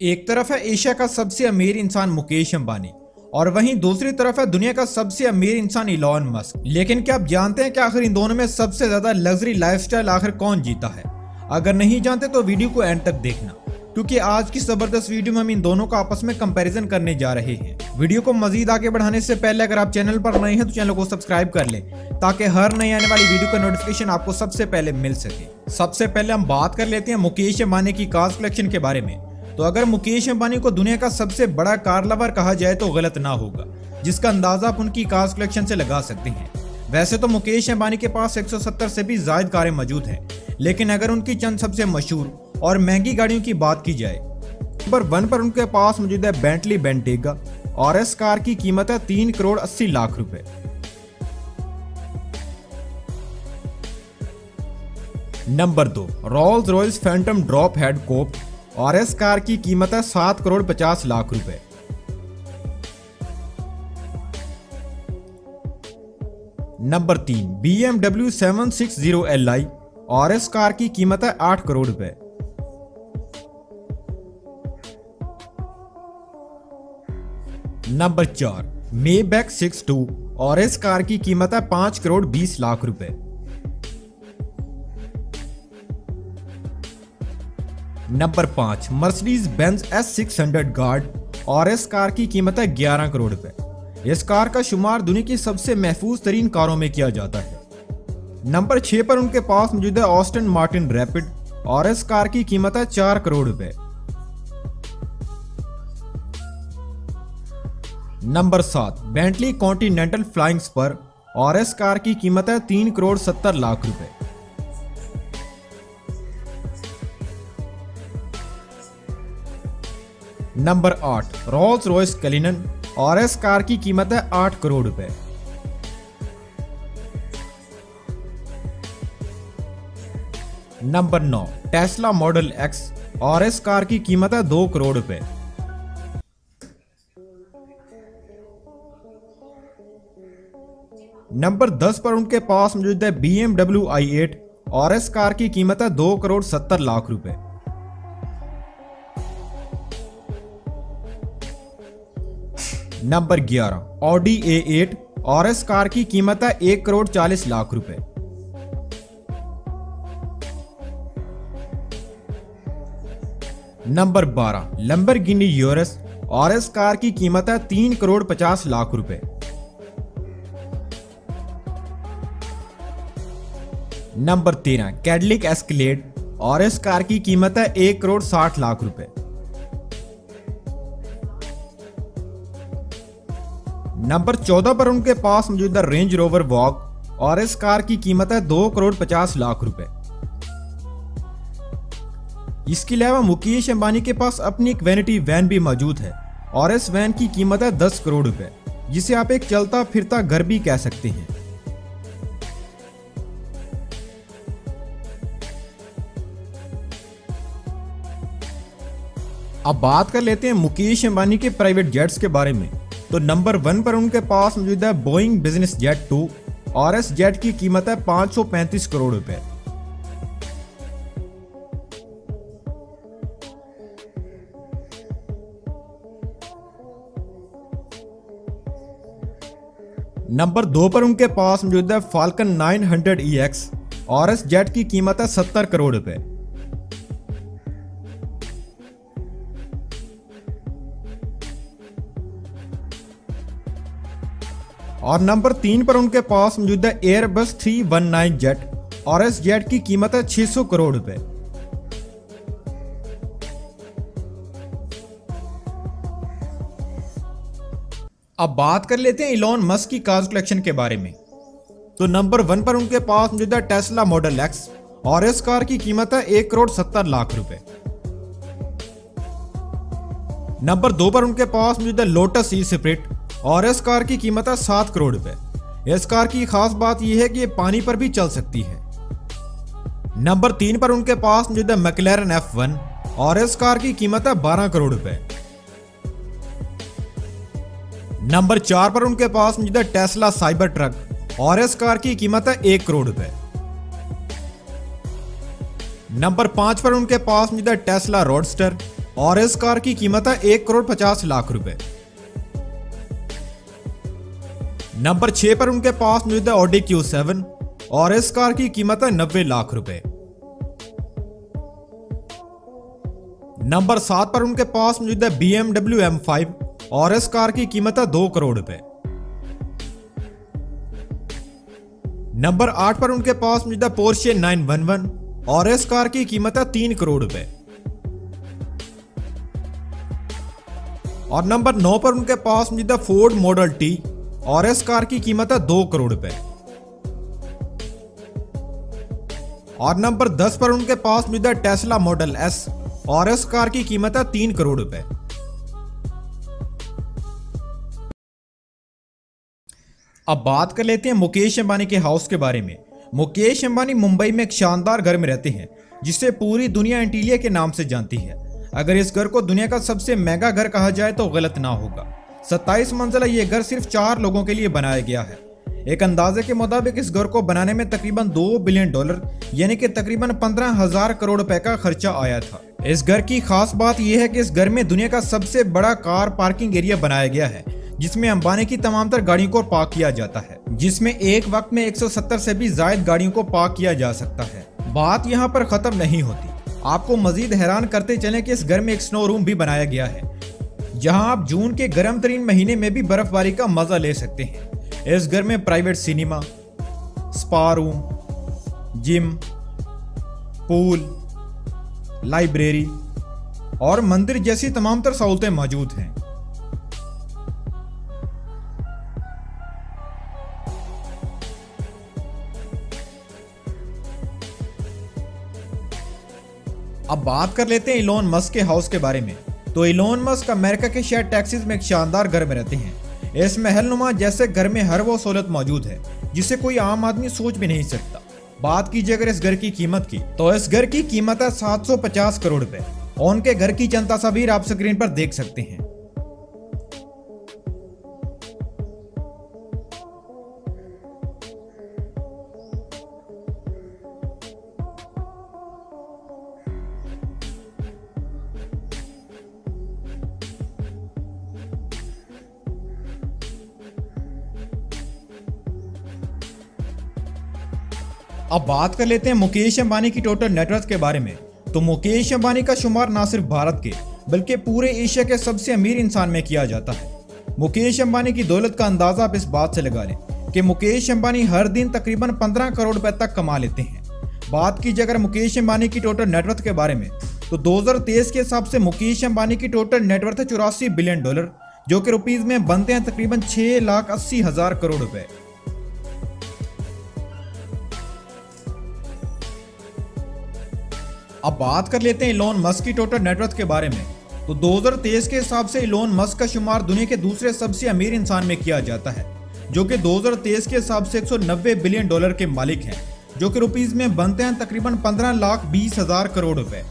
एक तरफ़ है एशिया का सबसे अमीर इंसान मुकेश अंबानी, और वहीं दूसरी तरफ़ है दुनिया का सबसे अमीर इंसान इलॉन मस्क। लेकिन क्या आप जानते हैं कि आखिर इन दोनों में सबसे ज़्यादा लग्जरी लाइफस्टाइल आखिर कौन जीता है? अगर नहीं जानते तो वीडियो को एंड तक देखना, क्योंकि आज की ज़बरदस्त वीडियो में हम इन दोनों का आपस में कंपैरिजन करने जा रहे हैं। वीडियो को मजीद आगे बढ़ाने से पहले अगर आप चैनल पर नए हैं तो चैनल को सब्सक्राइब कर लें, ताकि हर नई आने वाली वीडियो का नोटिफिकेशन आपको सबसे पहले मिल सके। सबसे पहले हम बात कर लेते हैं मुकेश अंबानी की कार कलेक्शन के बारे में। तो अगर मुकेश अंबानी को दुनिया का सबसे बड़ा कार लवर कहा जाए तो गलत ना होगा, जिसका अंदाज़ा आप उनकी कार कलेक्शन से लगा सकते हैं। वैसे तो मुकेश अंबानी के पास 170 से भी जायद कारें मौजूद हैं, लेकिन अगर उनकी चंद सबसे मशहूर और महँगी गाड़ियों की बात की जाए, नंबर वन पर उनके पास मौजूद है बेंटली बेंटेगा और एस कार की कीमत है तीन करोड़ अस्सी लाख रुपए। नंबर दो रोल्स रॉयल्स फैंटम ड्रॉप हेड कोप और एस कार की कीमत है सात करोड़ पचास लाख रुपए। नंबर तीन B M W seven six zero L I और एस कार की कीमत है आठ करोड़ रुपए। नंबर चार मे बैक सिक्स टू और एस कार की कीमत है पाँच करोड़ बीस लाख रुपए। नंबर पाँच Mercedes Benz S six hundred guard और एस कार की कीमत है ग्यारह करोड़ रुपए। इस कार का शुमार दुनिया की सबसे महफूज तरीन कारों में किया जाता है। नंबर छह पर उनके पास मौजूद है ऑस्टन मार्टिन रैपिड और इस कार की कीमत है चार करोड़ रुपए। नंबर सात बेंटली कॉन्टिनेंटल फ्लाइंग्स पर और इस कार की कीमत है तीन करोड़ सत्तर लाख रुपए। नंबर आठ रोल्स रॉयस कलिनन और एस कार की कीमत है आठ करोड़ रुपए। नंबर नौ टेस्ला मॉडल एक्स और एस कार की कीमत है दो करोड़ रुपए। नंबर दस पर उनके पास मौजूद है B M W I eight और एस कार की कीमत है दो करोड़ सत्तर लाख रुपए। नंबर 11 ऑडी ए एट और एस कार की कीमत है एक करोड़ चालीस लाख रुपए। नंबर 12 लंबर गिनी यूरस और एस कार की कीमत है तीन करोड़ पचास लाख रुपए। नंबर 13 कैडलिक एस्कलेड और एस कार की कीमत है एक करोड़ साठ लाख रुपए। नंबर 14 पर उनके पास मौजूदा रेंज रोवर वॉक और इस कार की कीमत है दो करोड़ पचास लाख रुपए। इसके अलावा मुकेश अंबानी के पास अपनी एक वैनिटी वैन भी मौजूद है और इस वैन की कीमत है दस करोड़ रुपए, जिसे आप एक चलता फिरता घर भी कह सकते हैं। अब बात कर लेते हैं मुकेश अंबानी के प्राइवेट जेट्स के बारे में। तो नंबर वन पर उनके पास मौजूद है बोइंग बिज़नेस जेट टू और एस जेट की कीमत है 535 करोड़ रुपए। नंबर दो पर उनके पास मौजूद है फाल्कन 900 एक्स और एस जेट की कीमत है 70 करोड़ रुपए। और नंबर तीन पर उनके पास मौजूद एयरबस 319 जेट और इस जेट की कीमत है 600 करोड़ रुपए। अब बात कर लेते हैं इलॉन मस्क की कार कलेक्शन के बारे में। तो नंबर वन पर उनके पास मौजूद टेस्ला मॉडल एक्स और इस कार की कीमत है एक करोड़ सत्तर लाख रुपए। नंबर दो पर उनके पास मौजूद लोटस ई स्प्रिट और इस कार की कीमत है सात करोड़ रुपए। इस कार की खास बात यह है कि ये पानी पर भी चल सकती है। नंबर तीन पर उनके पास मौजूद है मैकलैरन एफ़ वन और इस कार की कीमत है बारह करोड़ रुपए। नंबर चार पर उनके पास मौजूद है टेस्ला साइबर ट्रक और इस कार की कीमत है एक करोड़ रुपए। नंबर पाँच पर उनके पास मौजूद है टेस्ला रोडस्टर और इस कार की कीमत है एक करोड़ पचास लाख रुपए। नंबर छह पर उनके पास मौजूद है ऑडी क्यू सेवन और इस कार की कीमत है नब्बे लाख रुपए। नंबर सात पर उनके पास मौजूद है बी एमडब्ल्यू एम फाइव और इस कार की कीमत है दो करोड़ रुपए। नंबर आठ पर उनके पास मौजूद है पोर्शे नाइन वन वन और इस कार की कीमत है तीन करोड़ रुपए। और नंबर नौ पर उनके पास मौजूद है फोर्ड मॉडल टी और इस कार की कीमत है दो करोड़ रुपए। और नंबर दस पर उनके पास मौजूद है टेस्ला मॉडल एस और इस कार की कीमत है तीन करोड़ रुपए। अब बात कर लेते हैं मुकेश अंबानी के हाउस के बारे में। मुकेश अंबानी मुंबई में एक शानदार घर में रहते हैं, जिसे पूरी दुनिया इंटीलिया के नाम से जानती है। अगर इस घर को दुनिया का सबसे महँगा घर कहा जाए तो गलत ना होगा। सत्ताईस मंजिला ये घर सिर्फ़ चार लोगों के लिए बनाया गया है। एक अंदाजे के मुताबिक इस घर को बनाने में तकरीबन दो बिलियन डॉलर, यानी कि तकरीबन पंद्रह हज़ार करोड़ रुपए का खर्चा आया था। इस घर की खास बात यह है कि इस घर में दुनिया का सबसे बड़ा कार पार्किंग एरिया बनाया गया है, जिसमें अंबानी की तमाम तर गाड़ियों को पार्क किया जाता है, जिसमें एक वक्त में 170 से भी जायद गाड़ियों को पार्क किया जा सकता है। बात यहाँ पर खत्म नहीं होती। आपको मजीद हैरान करते चले कि इस घर में एक स्नो रूम भी बनाया गया है। जहाँ आप जून के गर्म तरीन महीने में भी बर्फबारी का मज़ा ले सकते हैं। इस घर में private cinema spa room gym pool library और मंदिर जैसी तमाम तर सहूलतें मौजूद हैं। अब बात कर लेते हैं इलोन मस्क के हाउस के बारे में। तो इलोन मस्क अमेरिका के शहर टैक्सिस में एक शानदार घर में रहते हैं। इस महल नुमा जैसे घर में हर वो सहूलत मौजूद है, जिसे कोई आम आदमी सोच भी नहीं सकता। बात कीजिए अगर इस घर की कीमत की तो इस घर की कीमत है 750 करोड़ रुपए। उनके घर की जनता सभी आप स्क्रीन पर देख सकते हैं। अब बात कर लेते हैं मुकेश अंबानी की टोटल नेटवर्थ के बारे में। तो मुकेश अंबानी का शुमार ना सिर्फ़ भारत के, बल्कि पूरे एशिया के सबसे अमीर इंसान में किया जाता है। मुकेश अंबानी की दौलत का अंदाज़ा आप इस बात से लगा लें कि मुकेश अंबानी हर दिन तकरीबन 15 करोड़ रुपए तक कमा लेते हैं। बात कीजिए अगर मुकेश अंबानी की टोटल नेटवर्थ के बारे में तो 2023 के हिसाब से मुकेश अंबानी की टोटल नेटवर्थ है चौरासी बिलियन डॉलर जो कि रुपीज़ में बनते हैं तकरीबन छह लाख अस्सी हज़ार करोड़ रुपए। अब बात कर लेते हैं इलोन मस्क की टोटल नेटवर्थ के बारे में। तो 2023 के हिसाब से इलोन मस्क का शुमार दुनिया के दूसरे सबसे अमीर इंसान में किया जाता है, जो कि 2023 के हिसाब से 190 बिलियन डॉलर के मालिक हैं, जो कि रुपीज़ में बनते हैं तकरीबन 15 लाख बीस हज़ार करोड़ रुपए।